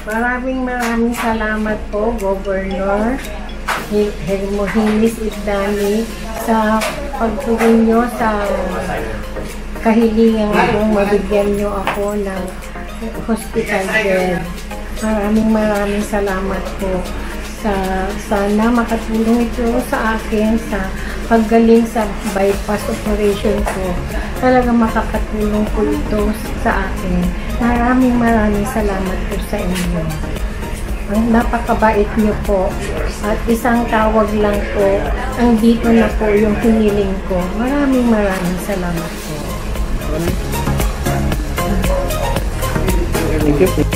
Maraming maraming salamat po, Governor Hi- Hermohinis Igdani, sa pagtugon nyo sa kahilingan kong mabigyan nyo ako ng hospital bed. Maraming maraming salamat po sa sana makatulong ito sa akin sa paggaling sa bypass operation ko. Talaga makakatulong po ito sa akin. Maraming maraming salamat po sa inyo. Ang napakabait niyo po. At isang tawag lang po, ang dito na po yung hiniling ko. Maraming maraming salamat po. Thank you.